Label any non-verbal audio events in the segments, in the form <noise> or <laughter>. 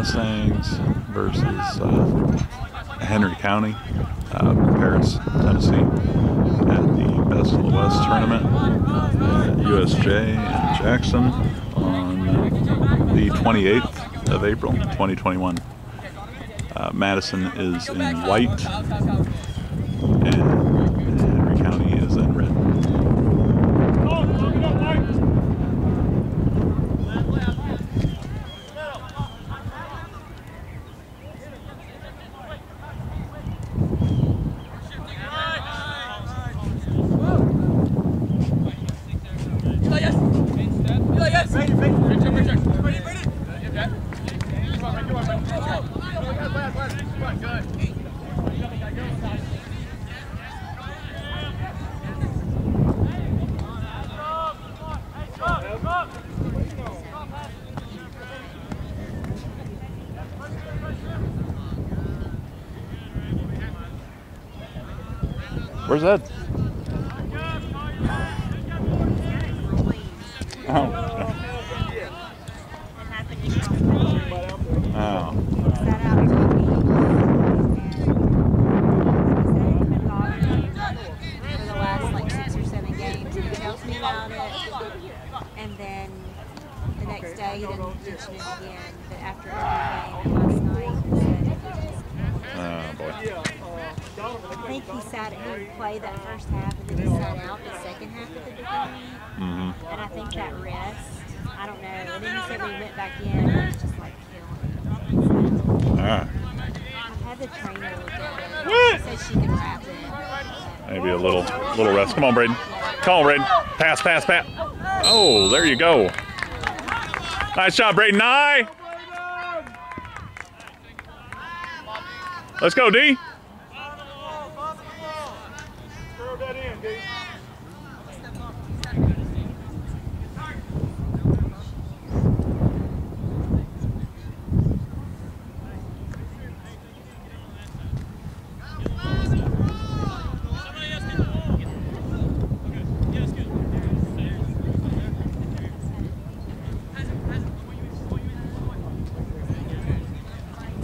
Mustangs versus uh, Henry County, uh, Paris, Tennessee, at the Best of the West tournament uh, at USJ in Jackson on the 28th of April, 2021. Uh, Madison is in white. that? Pass, pass, pass. Oh, there you go. Nice shot, Braden. I. Let's go, D.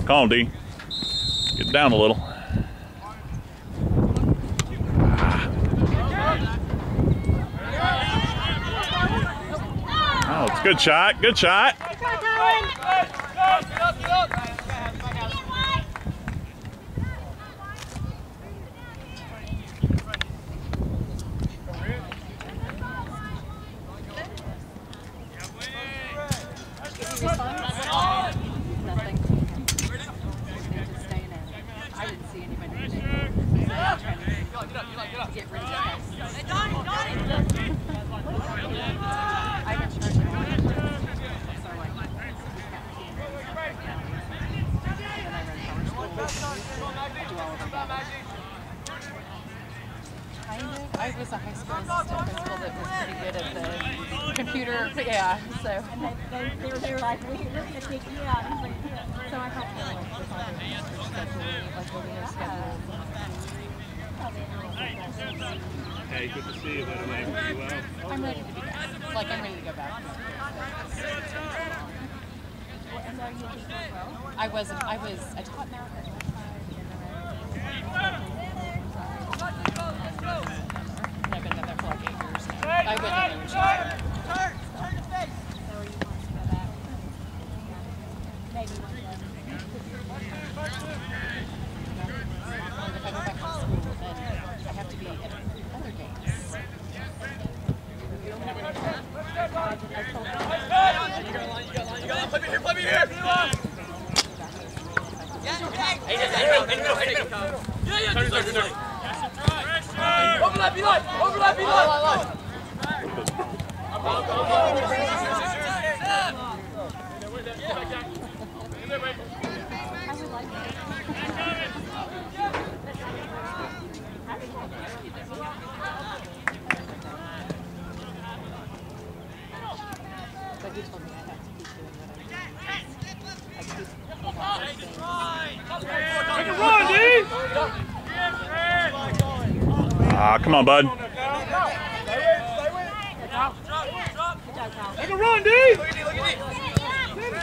Call D. Get down a little. Ah. Oh, it's good shot. Good shot. Come on, bud. Make a run, D.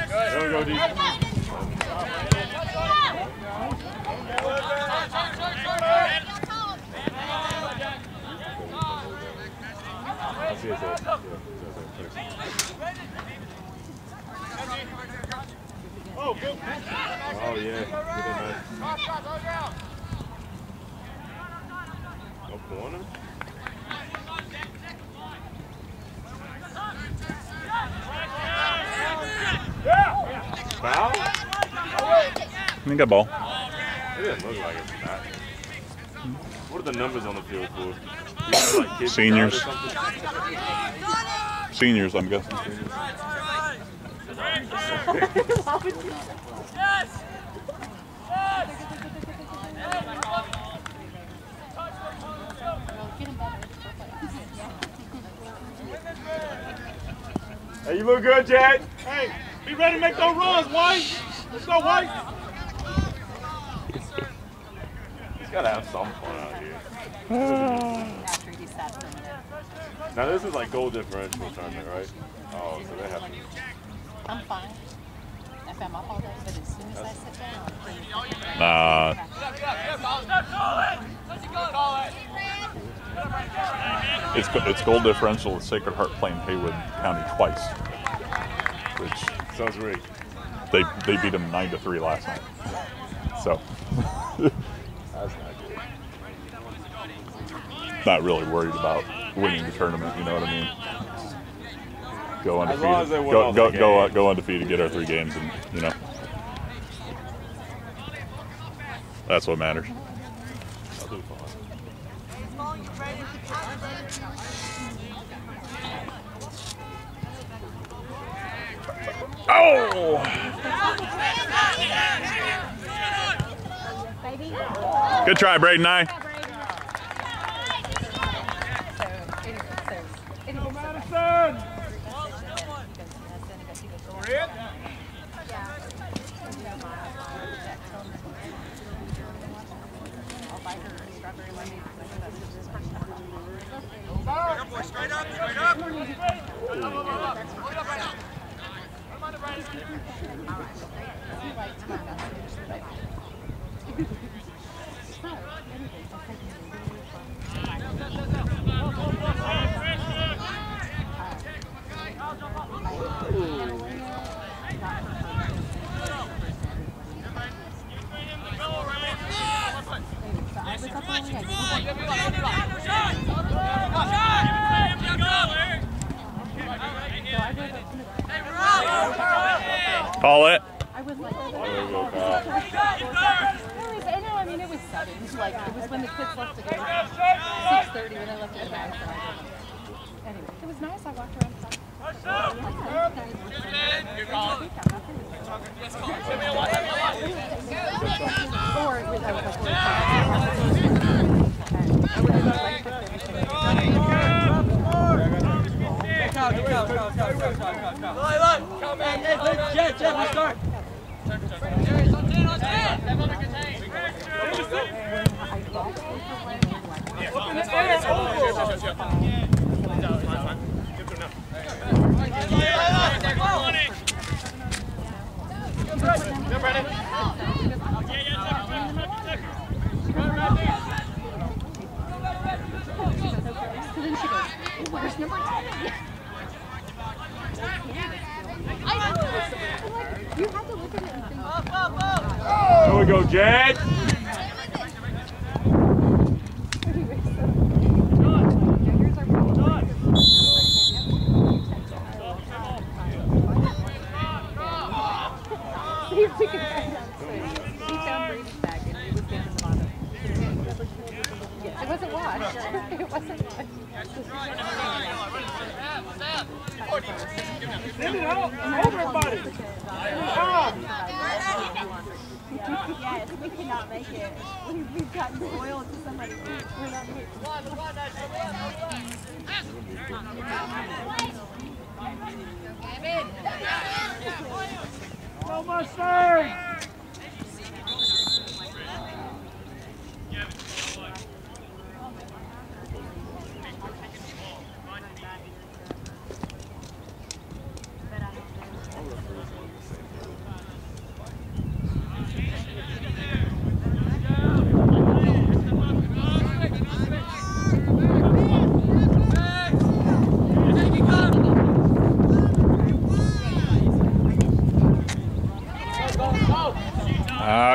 There we go, D. Oh, I Oh, yeah. Good, man corner. Foul? You got ball. It didn't look like it. That. What are the numbers on the field for? Like Seniors. Seniors, I'm guessing. <laughs> <laughs> Get Hey, you look good, Jack. Hey, be ready to make those runs, White. Let's go, White. He's got to have some fun out here. After he sat for a minute. Now this is like goal differential tournament, right? Oh, so they have. to. I'm fine. If I'm up all but as soon as I sit down, then Uh, it's it's goal differential with Sacred Heart playing Haywood County twice, which sounds rigged. they they beat them nine to three last night. So That's not good. not really worried about winning the tournament. You know what I mean? Go As undefeated. as they go go go, uh, go undefeated. Get our three games, and you know that's what matters. I'll do fine. Oh! Good try, Braden. I. So, anyway, so, Madison. Red. I'll buy her a strawberry lemonade because I know that's his first time. He writes mine out. Call it. I was like, There we go, It I know, I mean, it was sudden. Like, it was when the kids left to go. 6.30 when I left at 9. So anyway, it was nice. I walked around. Or it was, I was like, I would have like, so then she goes, where's number 10? I know. I'm like, you have to look at it and think. There we go, Jack.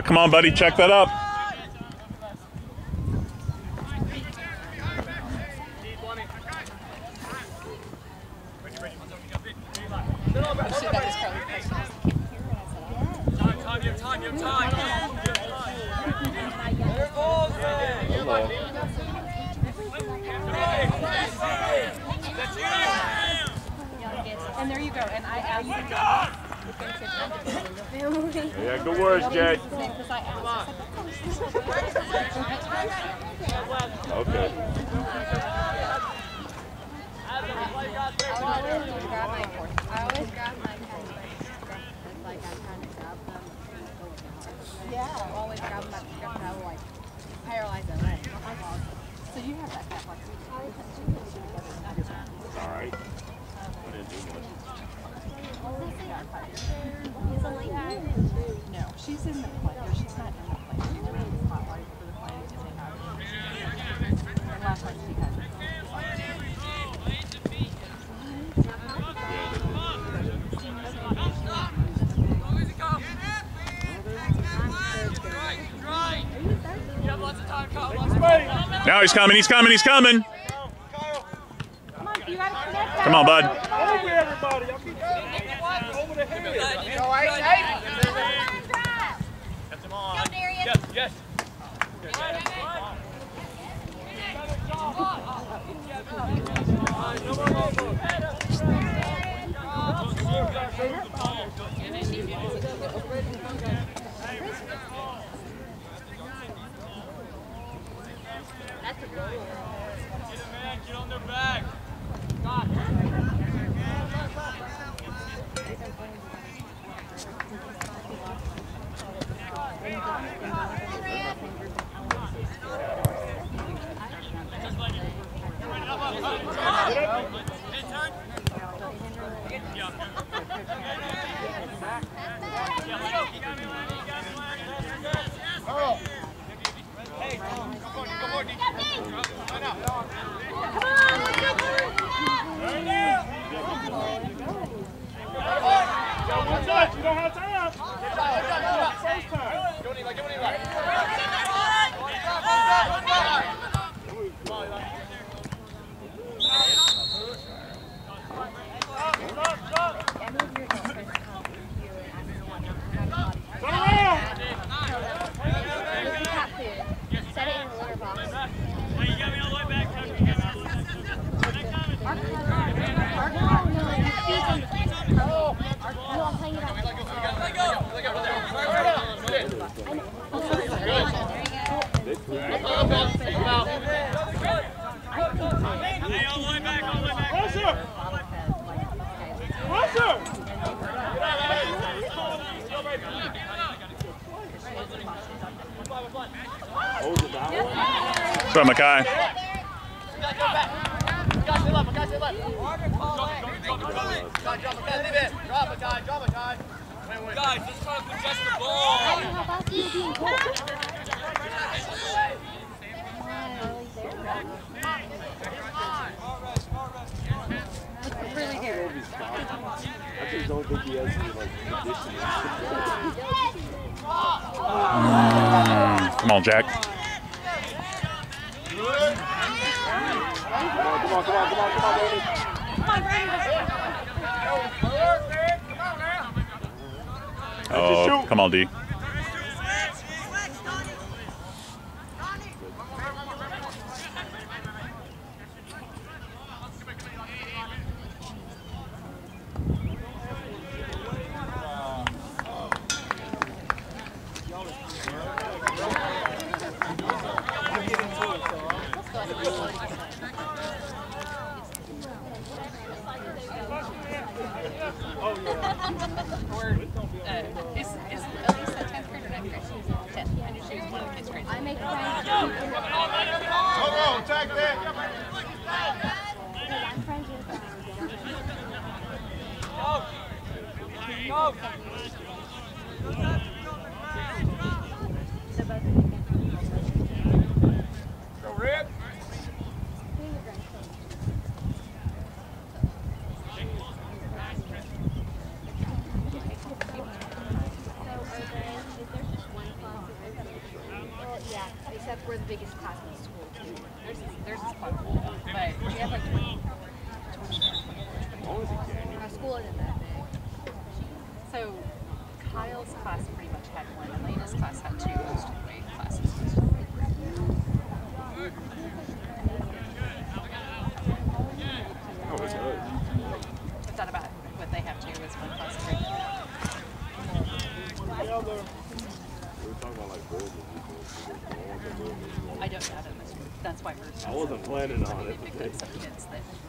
Come on, buddy, check that up. he's coming. He's coming. He's coming. from Mackay. planning on it.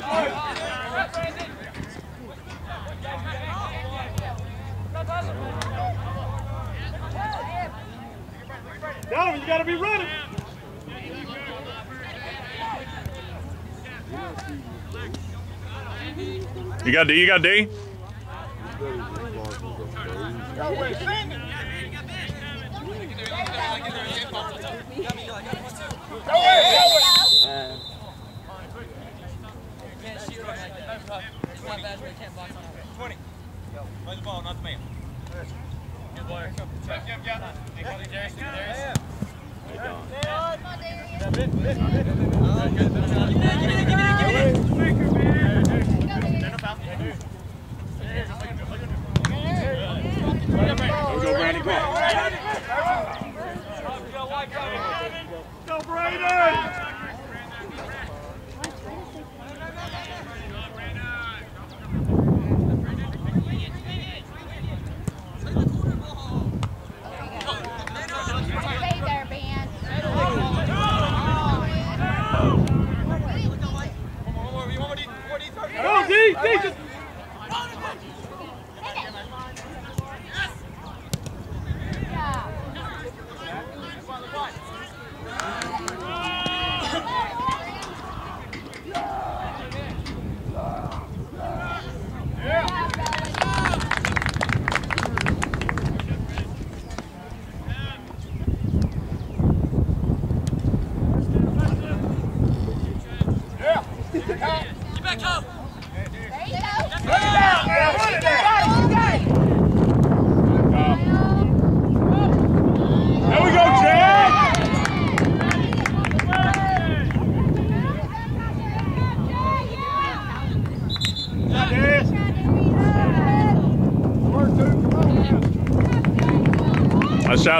You gotta be. You got D, you got D? Go away. ball, not the. Good boy. Yep, yep, yep. They call it Darius. Darius. Give me that, give me that, give me that. Quicker, man. Turn about.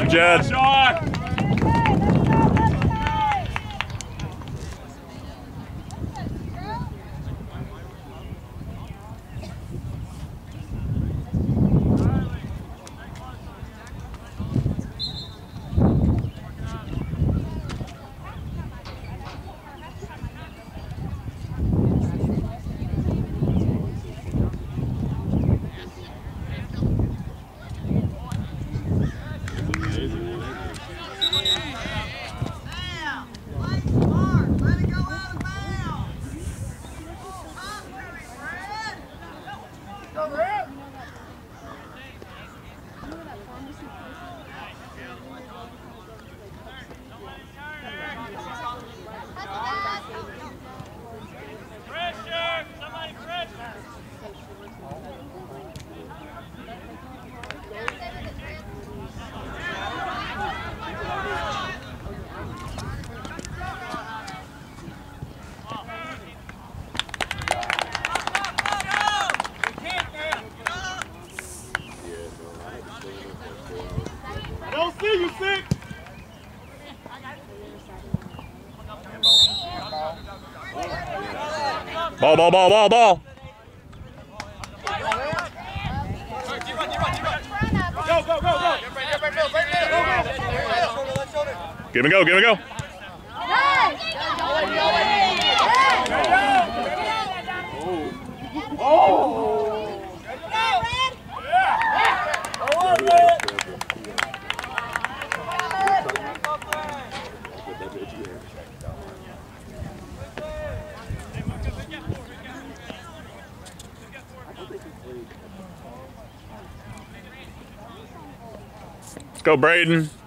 job, Jed. Ball, ball, ball, ball, ball. Go, go, go, go. Give him a go, give him a go. Go Braden.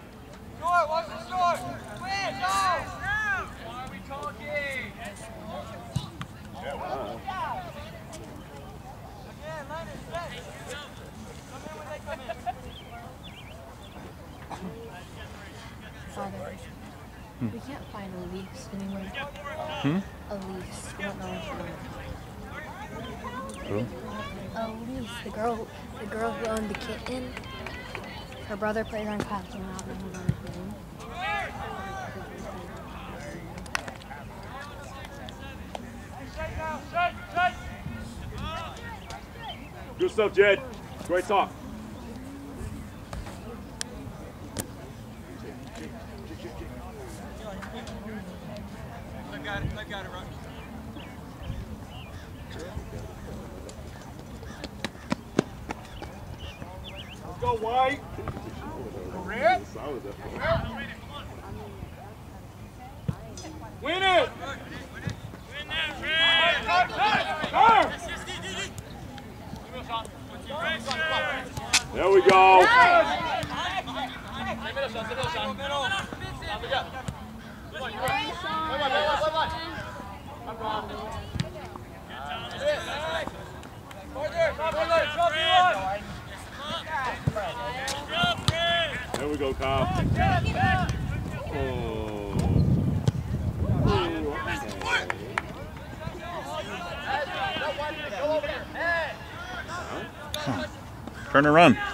Turn around.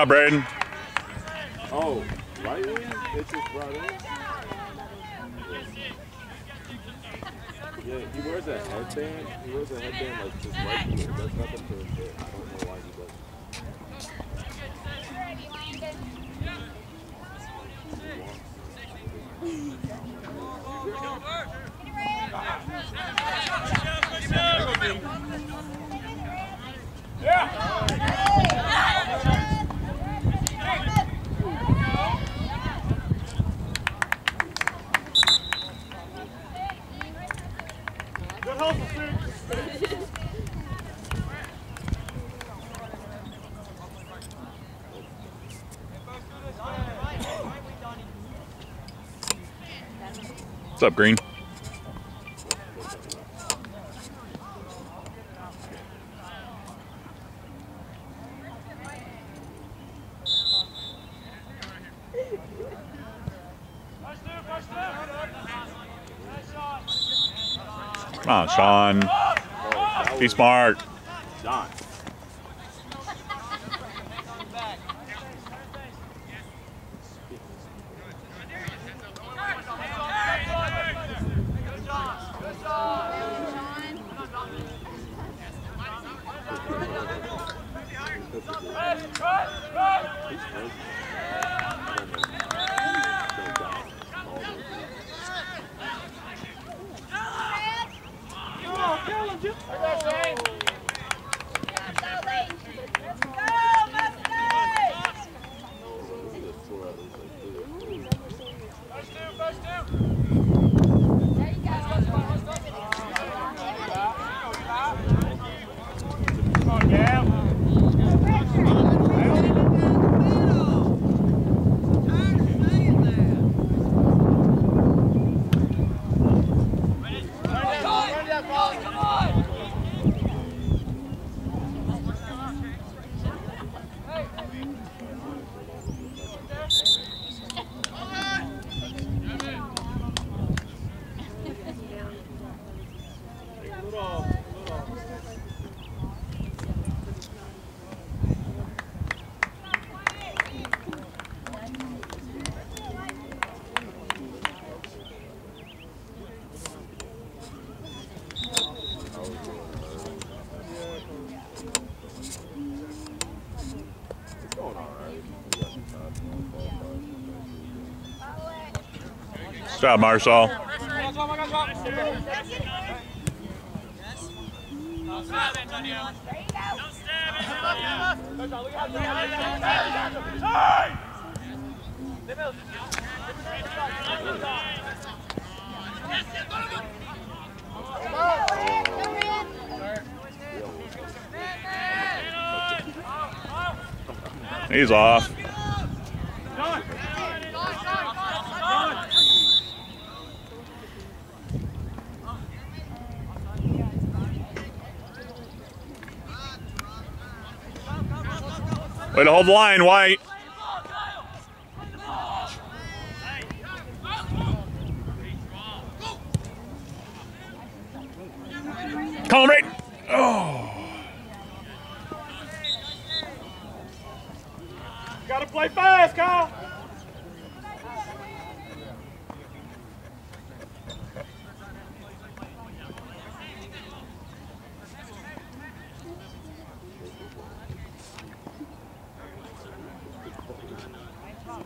job, Braden. up, Green? Come on, Sean. Be smart. Go, Kelly! I got Good job, Marshall. He's off. Way to hold the line, White. Come on, right. Oh. Gotta play fast, Kyle.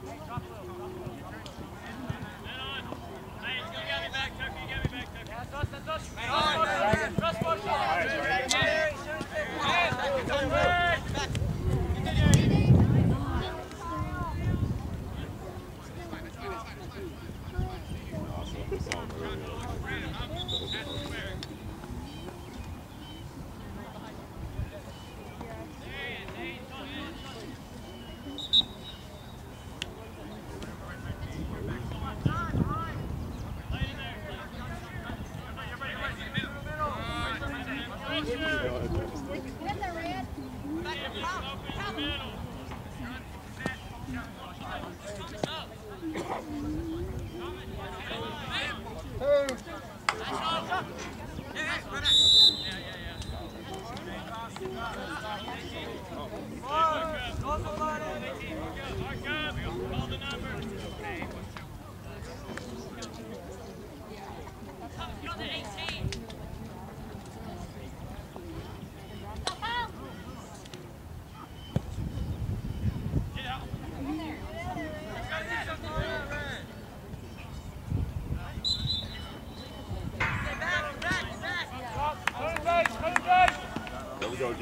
There we go,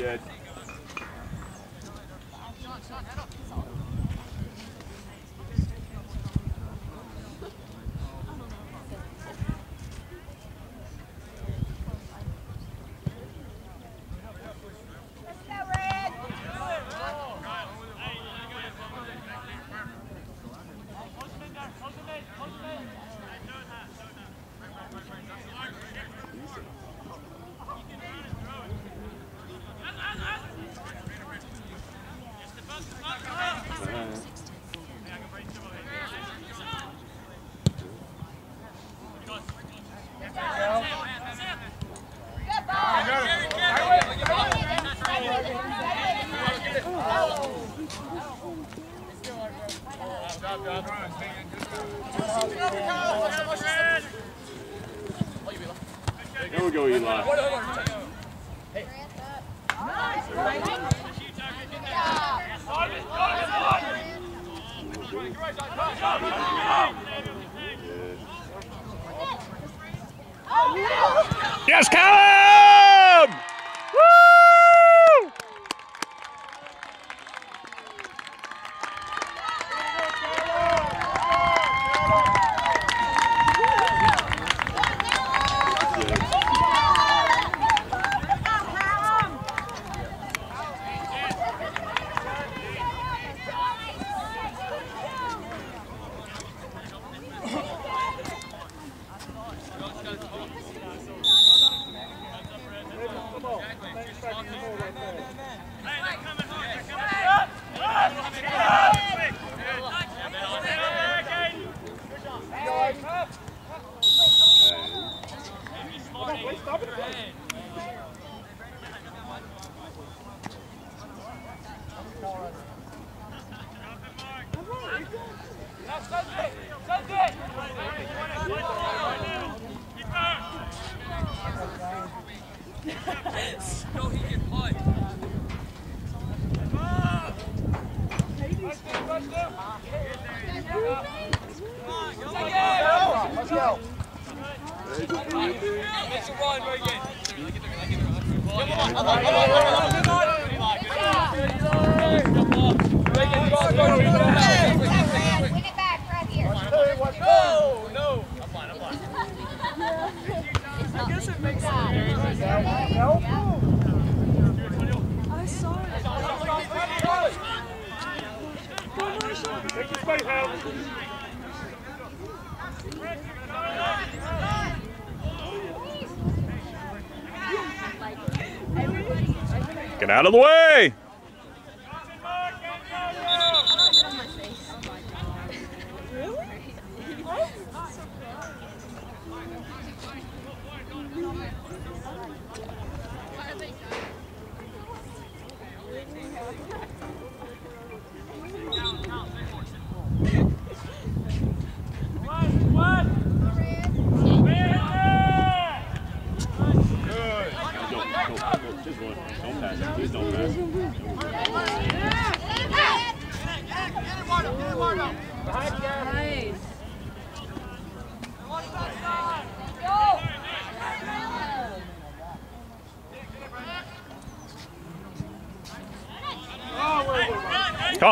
Jed. Out of the way! Don't, don't, don't, just run. Don't pass it. Please don't pass it. Nice. Come on,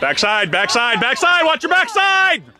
Backside, backside, backside. Watch your backside.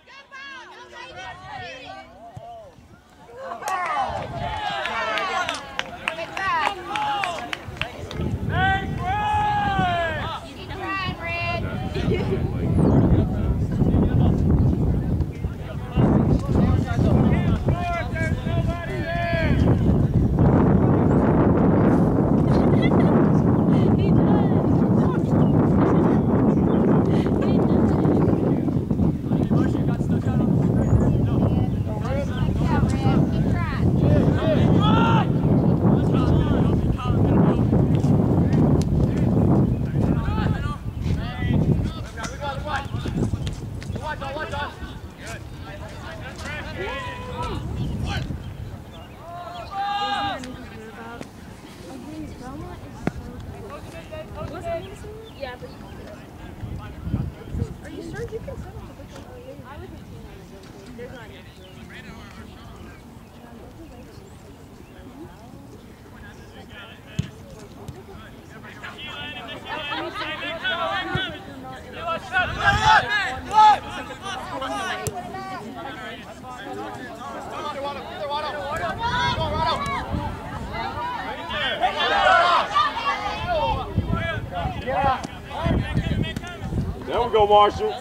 There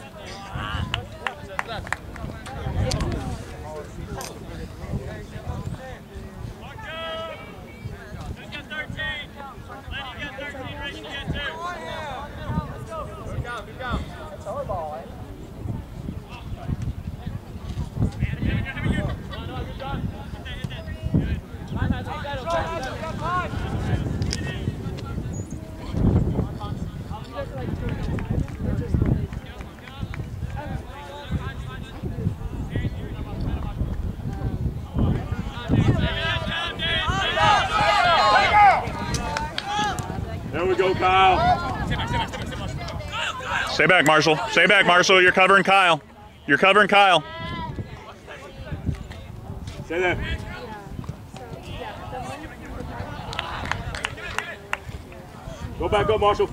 Stay back, Marshall. Stay back, Marshall. You're covering Kyle. You're covering Kyle. Say that. Go back up, Marshall.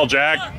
ball, Jack.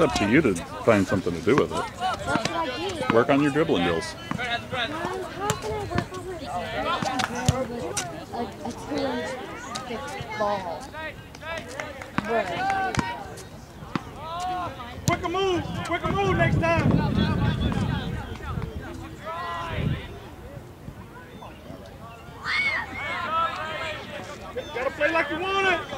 It's up to you to find something to do with it. Work on your dribbling drills. ball. Quicker move! Quicker move next time! Gotta play like you want it!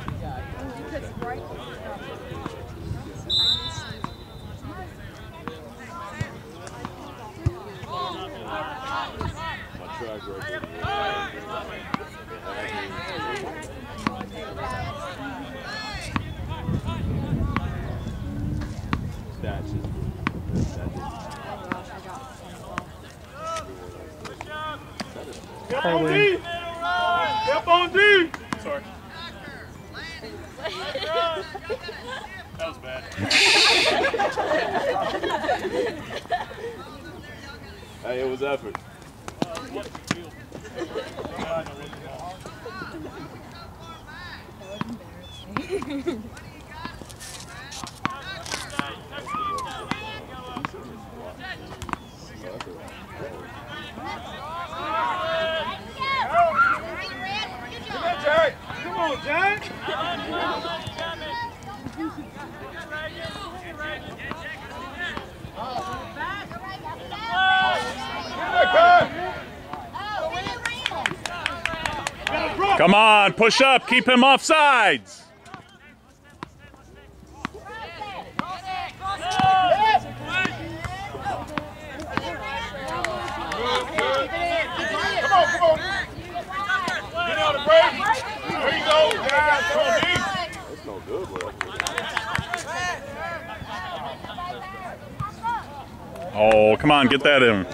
on, push up, keep him off sides. Oh, come on, get that in.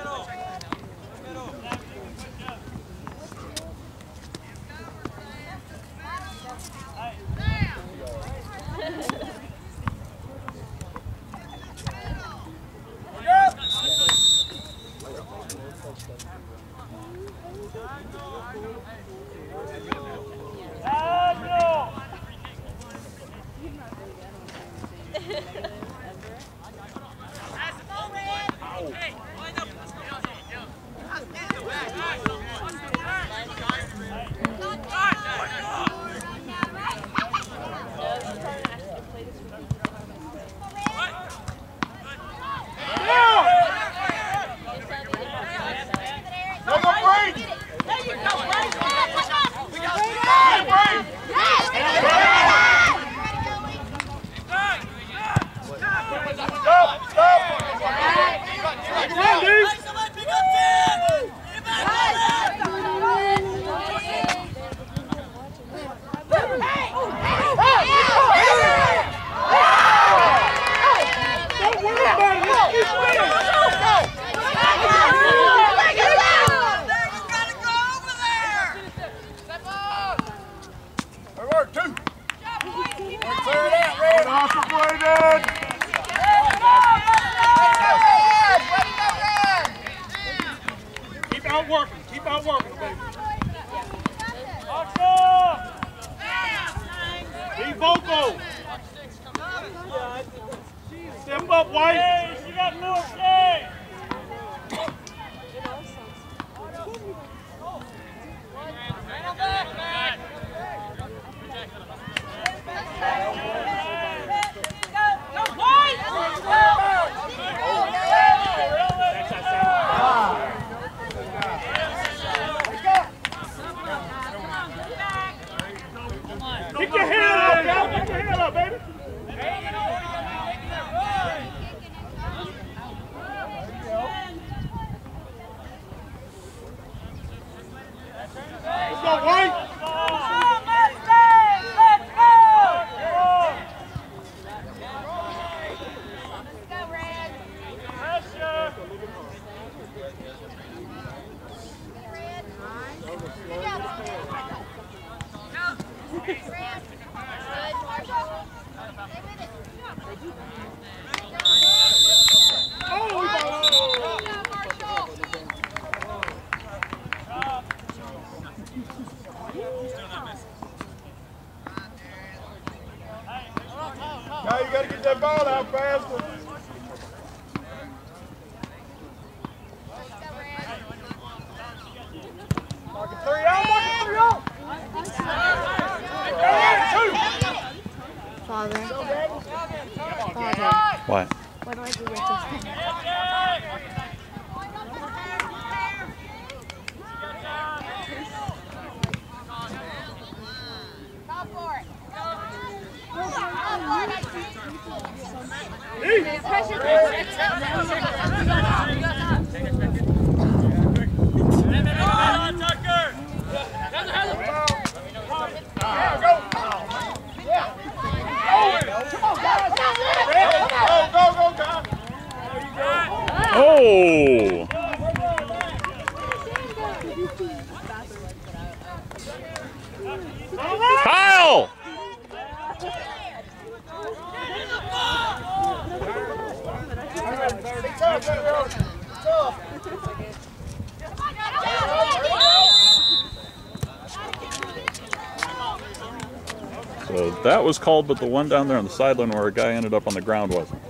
Called, but the one down there on the sideline where a guy ended up on the ground wasn't.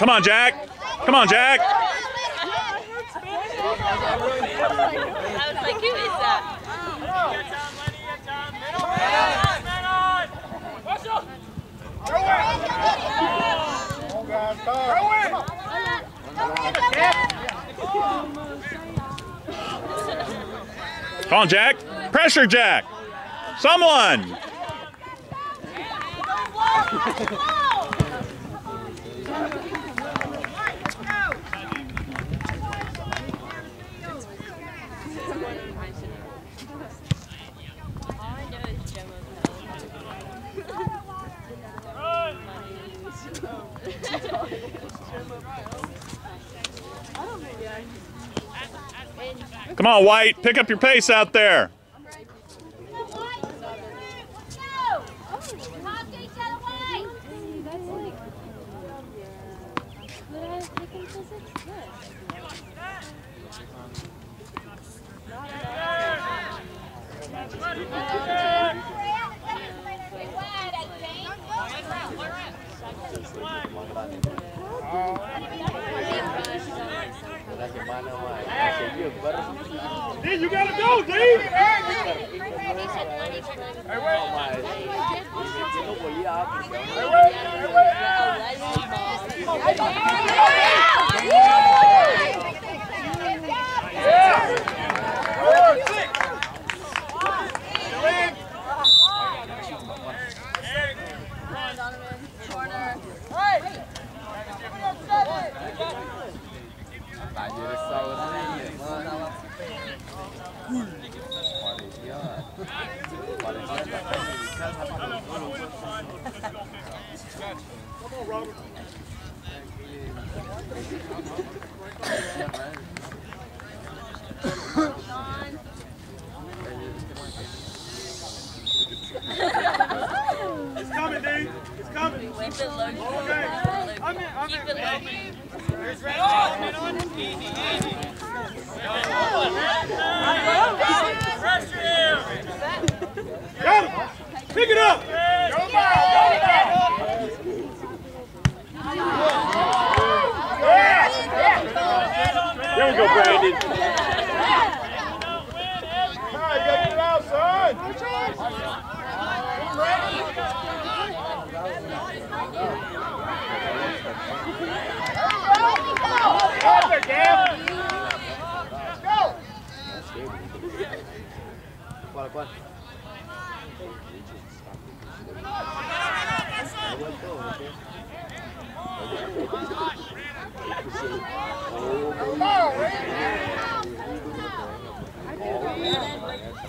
Come on, Jack. Come on, Jack. Come on, Jack. I was like, who is that? Come on, guys, come. Come on, Jack. Pressure, Jack. Someone. Come on, White. Pick up your pace out there. D, you gotta go, D. Hey, wait. Hey, wait. Hey, wait. Four, six. It's coming, D. It's coming. Keep it low. Keep it low. Keep it low. Pick it up! There we go, Brandon. Come on, you gotta get it out, son! Up there, Cam! Let's go!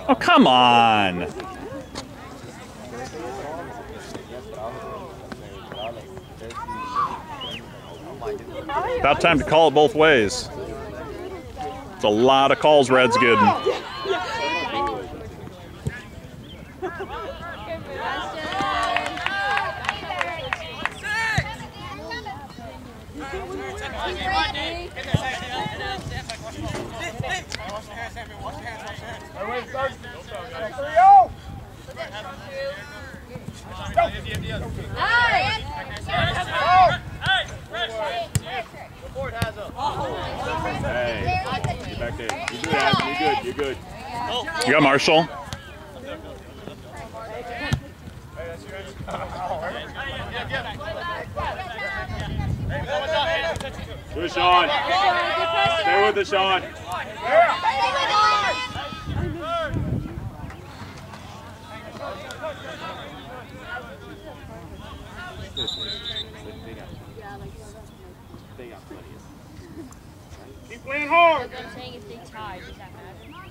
Oh, come on. About time to call it both ways. It's a lot of calls Red's getting. Oh! Everybody starts. Three, oh! Hey, get back there. You're good, Ashton. You're good. You're good. You got Marshall. Good, Sean. Stay with it, Sean. Keep playing hard. I'm saying if they tie, does that matter?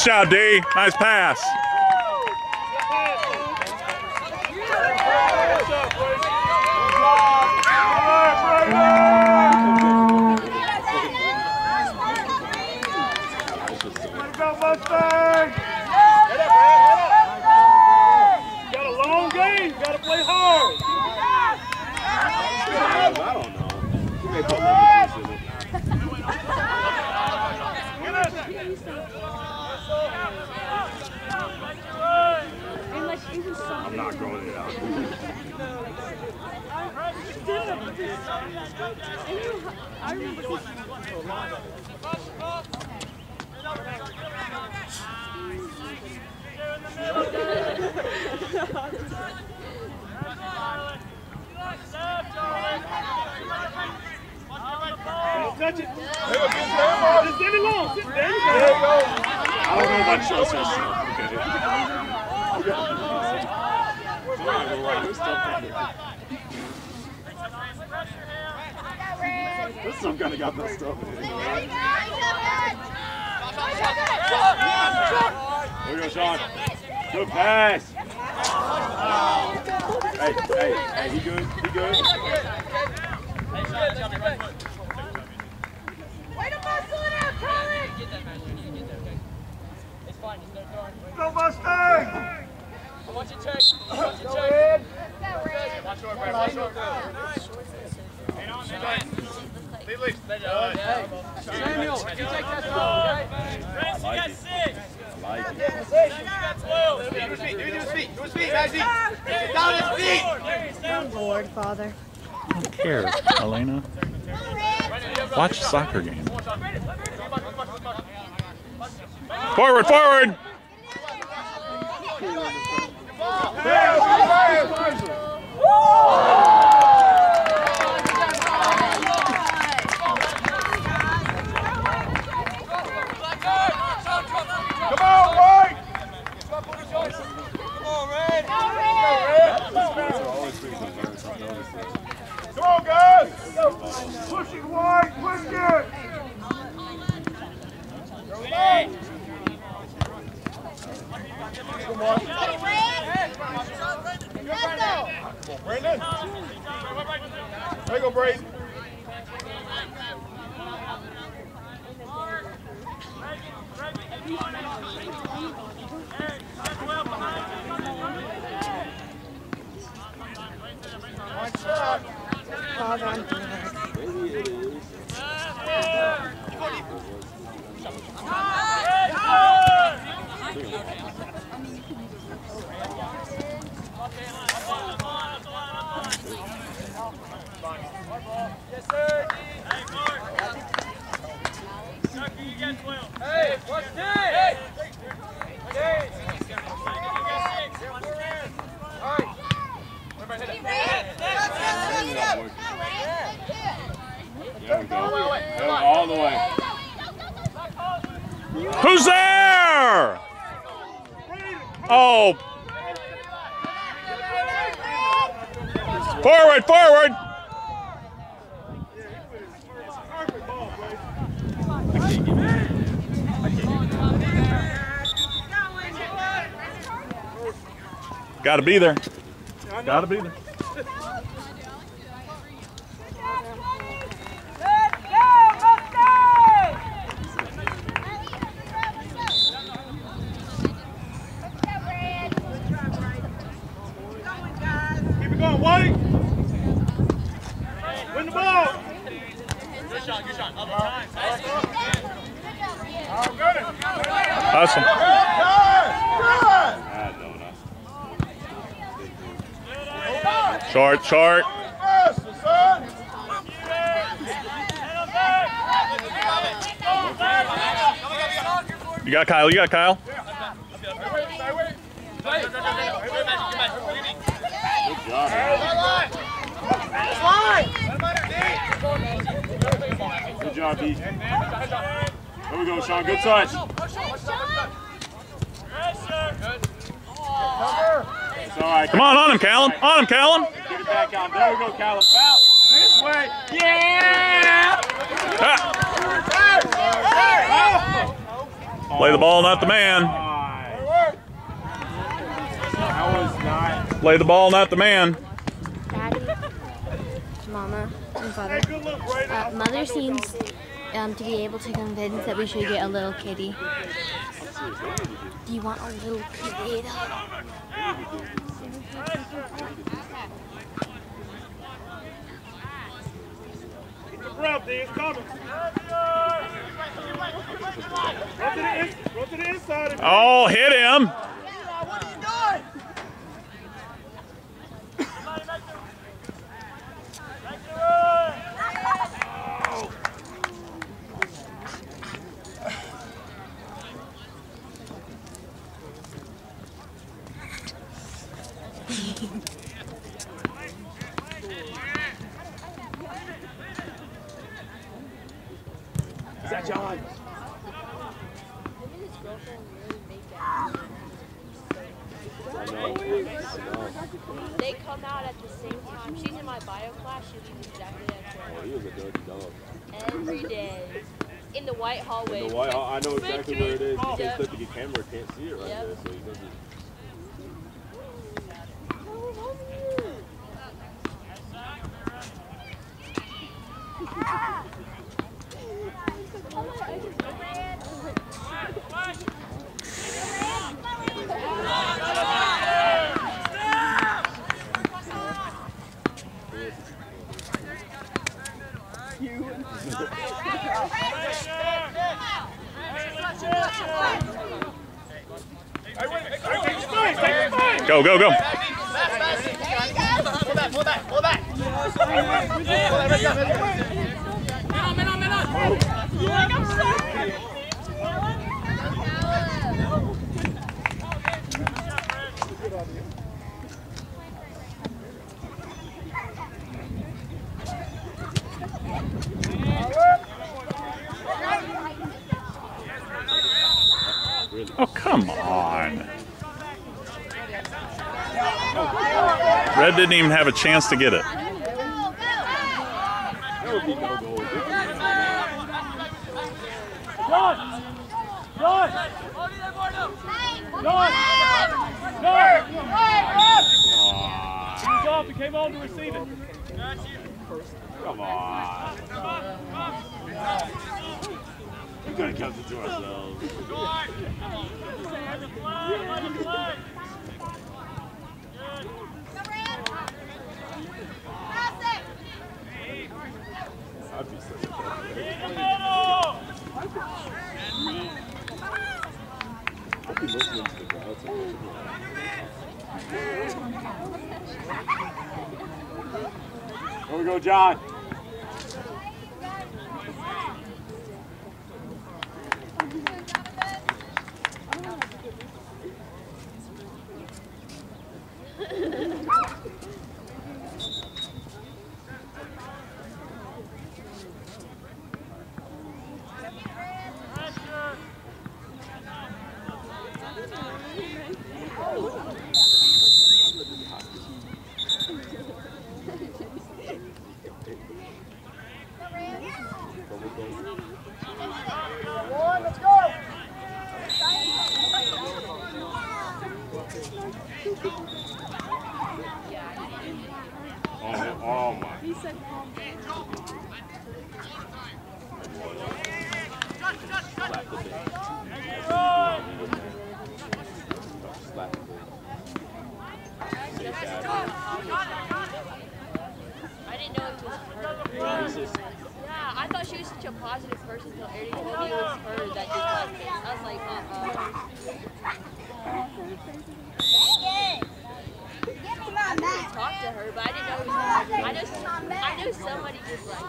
Nice job, D. Nice pass. Got a long game. Got to play hard. I don't know. He may put number in it. I'm not growing it out. Don't touch it. Just send it long. Sit- There you go. I don't know if I trust myself. Okay. I'm not gonna lie, there's stuff in there. There's some kind of got messed up. There you go, Sean. Good pass. Hey, hey, hey, he good? He good? Way to muscle it out, Colin. Go Mustang. Watch it check. Watch it Go check. ahead. Watch short, Brad. Watch short. Leave, leave. Samuel, you take that ball, okay? Rest, you got six. Like it. You got 12. Do his feet, do his feet, do his feet, guys. Down his feet. I'm bored, Father. Don't care, Elena. Watch a soccer game. Forward, forward! Come on, White. These are always things that nerves, I've noticed that. Come on, guys. There you Father, I'm bored. Maybe it is. Yes, sir. Hey, Mark. Chucky, you got 12. Hey, what's this? Hey. Hey. You got six. All right. Everybody hit it. There we go. There, all the way. Who's there? Oh. Forward, forward! It. Gotta be there. Gotta be there. Keep it going, White. Win the ball. Good shot, good shot. Up time. Oh, good. Awesome. Good. Ah, no, not. Short, short. Good. Faster, son. You got Kyle, you got Kyle. Stay with it, stay with it. Good job. D. There we go, Sean. Good touch. It's all right. Come on, on him, Callum. On him, Callum. Get it back out. There we go, Callum. Foul. This way. Yeah! Ah, play the ball, not the man. That was not. Play the ball, not the man. Daddy, Mama, and Father. Uh, Mother seems um, to be able to convince that we should get a little kitty. Do you want a little kitty? Coming. Go to the, in, go to the inside. Oh, hit him. Is that John? They come out at the same time. She's in my bio class. She leaves exactly at Oh, he was a dirty dog. 12. Every day. In the white hallway. The white, I know exactly where it is. Because Yep. the the camera can't see it right Yep. there, so he doesn't. Go, go, go. Pull back, pull back, pull back. Oh, come on. Red didn't even have a chance to get it. On to. Come on. We gotta kept it to ourselves. Such I'd be to the crowd so much. We go, John. One, let's go! Oh, oh my. Slap the ball. I didn't know it was her. Yeah, I thought she was such a positive person until Eddie told me it was her that did that thing. I was like, uh-uh. I talked to her, but I didn't know it was her. I know, I know somebody just like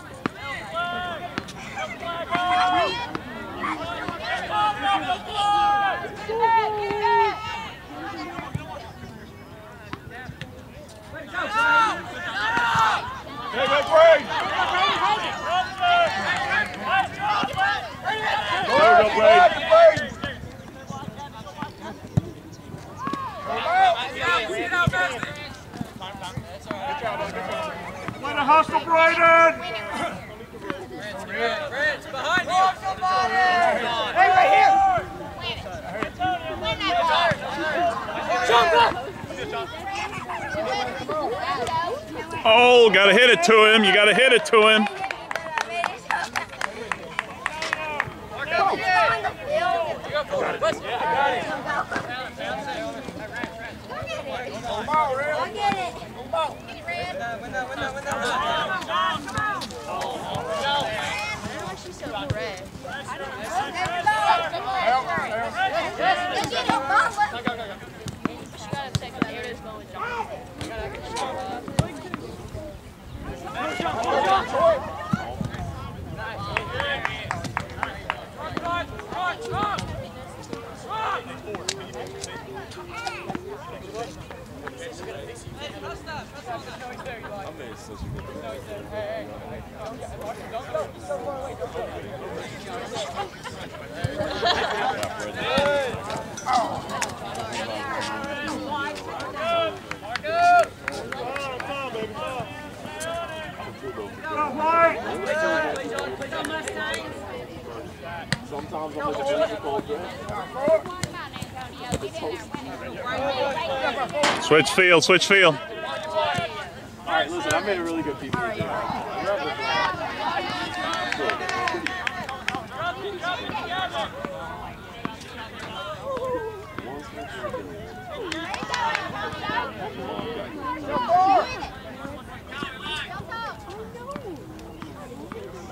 Hey, go Brady! There we go, Brady. Way to hustle, Brayden! Hey, right here! Oh, gotta hit it to him. You gotta hit it to him. I'll get it. She's so red. She got upset because Aaron's going with John. I made such a good Sometimes I'm like a physical Switch field, switch field. All right, listen, I made a really good piece of it.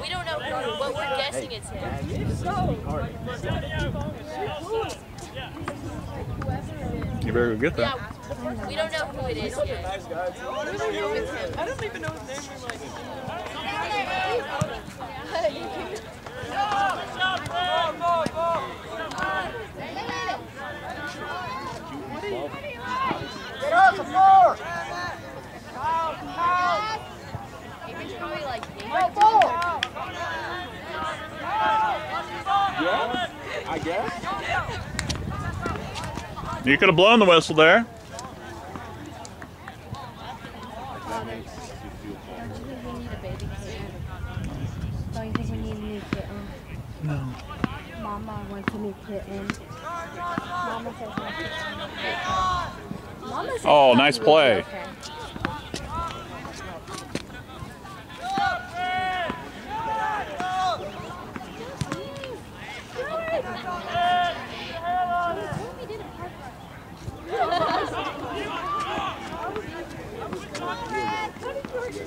We don't know who, but we're guessing it's him. You better go get that. Yeah, we don't know who it is yet. I don't even know his name. Like, Get off the floor! Probably like Go forward! Yeah, I guess. You could have blown the whistle there. That makes you feel Don't think we need a baby kitten? Don't you think we need a new kitten? No. Mama wants a new kitten. Mama says. Mama says Oh, nice play. okay. Get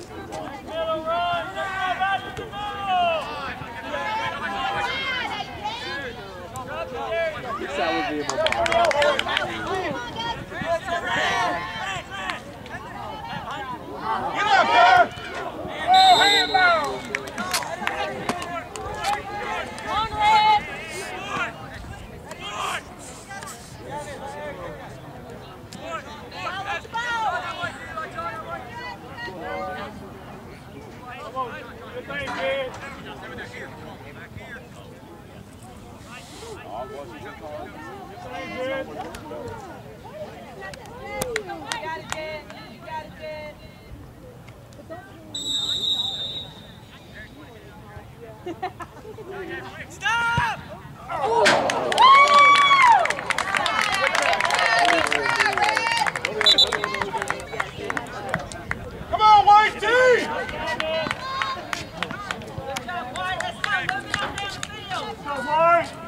up there! Hand down! Go, White!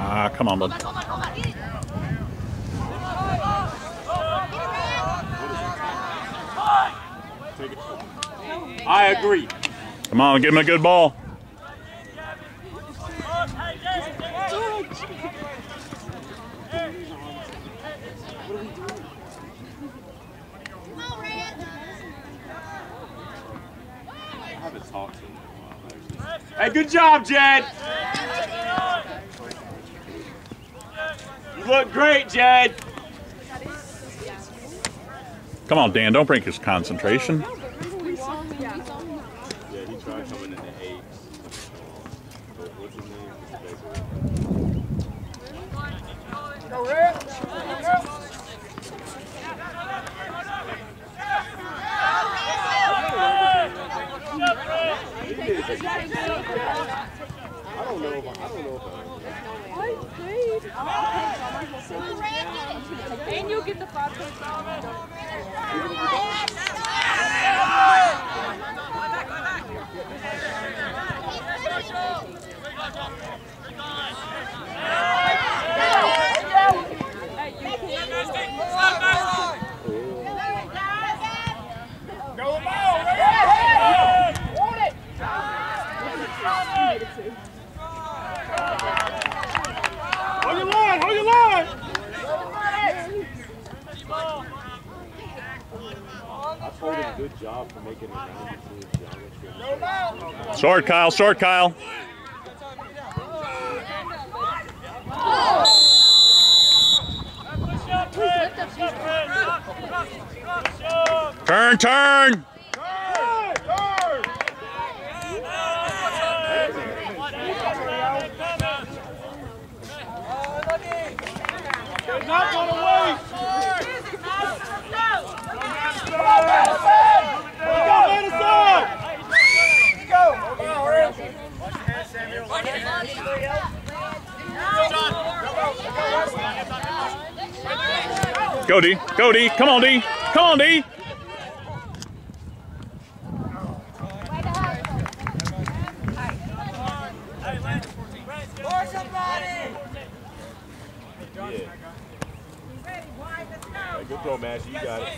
Ah, come on, bud. I agree. Come on, give him a good ball. I haven't talked to him in a while, actually. Hey, good job, Jed. You look great, Jed. Come on, Dan, don't break his concentration. Yeah, he tried coming in the eight. What- What's his name? Mr. Baker. I don't know if I, I don't know if I. And you'll get the five points off. Hold your line, hold your line. I told him good job for making it down between geometry. Short, Kyle. Short, Kyle. Turn, turn. They're not gonna wait. Go, Madison. Go, D. Go, D. Come on, D. Come on, D. Yeah. Hey, good throw, Mash. You got it.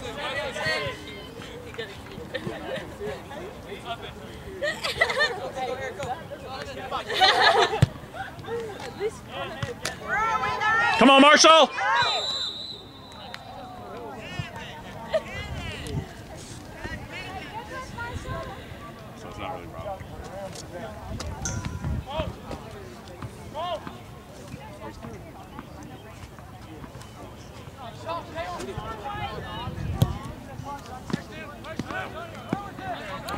Come on, Marshall. So it's not really wrong.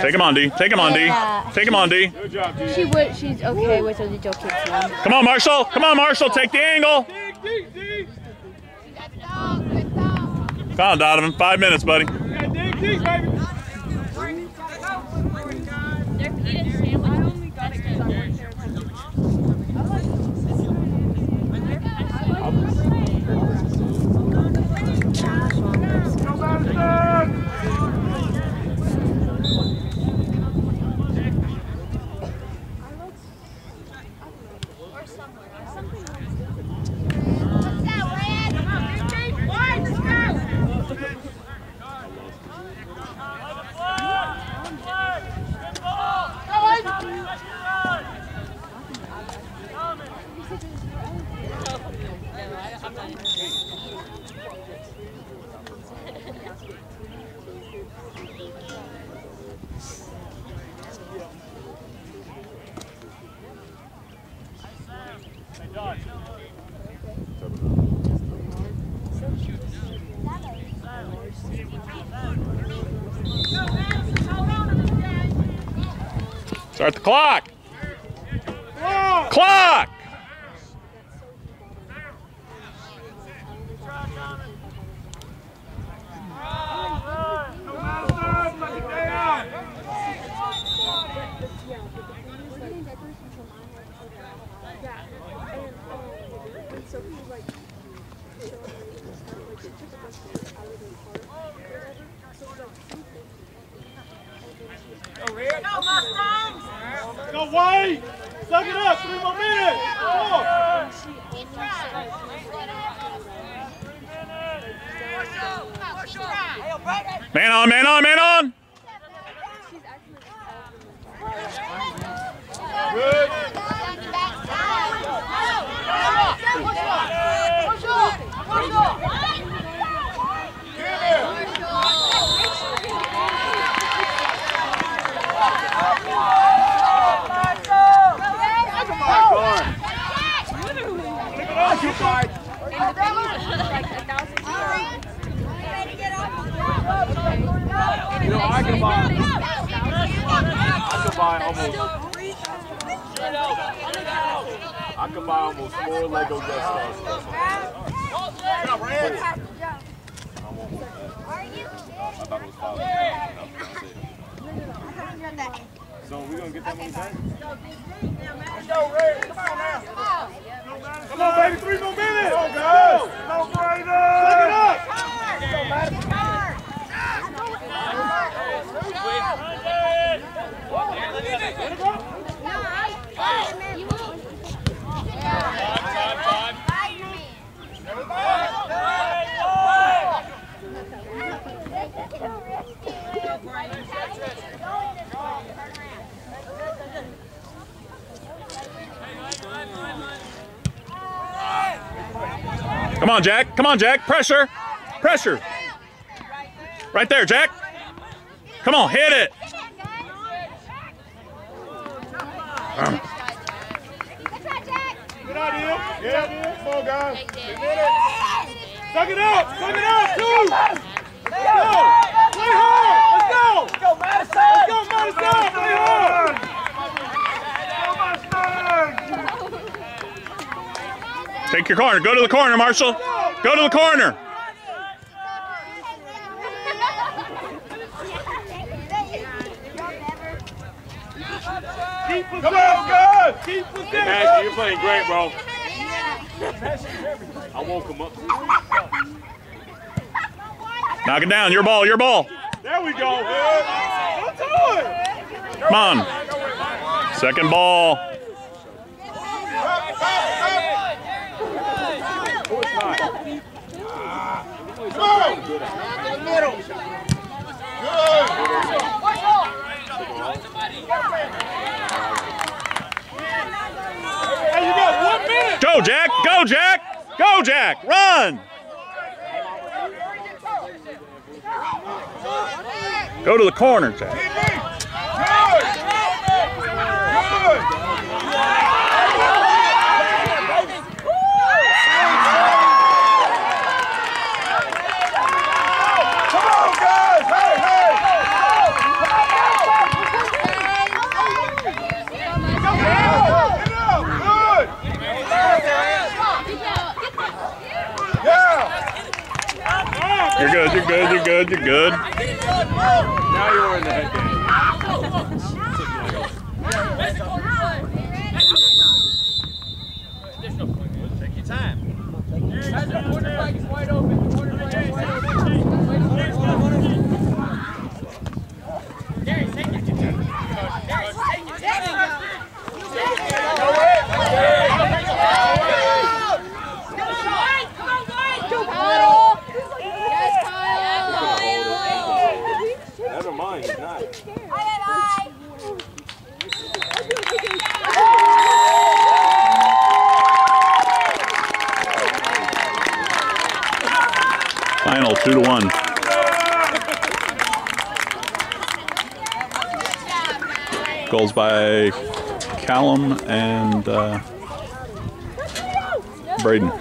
Take him on, D. Take him on, D. Yeah. Take him on, D. Good job, D. She would. She's okay with a little kitten. Come on, Marshall. Come on, Marshall. Take the angle. Dig, dig, dig. Come on, Donovan. Five minutes, buddy. Yeah, dig, dig, baby. Start the clock. Clock. On, Jack. Come on, Jack. Pressure. Pressure. Right there, Jack. Come on, hit it. Good idea. Good idea. Come on, guys. Suck it up. Suck it up. Let's go. Play hard. Let's go. Let's go, Madison. Let's go, Madison. Play hard. Take your corner. Go to the corner, Marshall. Go to the corner. Keep Come on, guys. Keep us Hey, Master, you're playing great, bro. I woke him up. Knock it down. Your ball. Your ball. There we go. Good. Go to it. Come on. Second ball. Who is not? Hey, you got one minute. Go, Jack. Go, Jack. Go, Jack. Run. Go to the corner, Jack. Come on, guys. Hey, hey. Get up. Good. Yeah. You're good. You're good. You're good. Now you're in the head game. Take your time. Never mind, he's not. Final two to one. Goals by Callum and uh, Braden.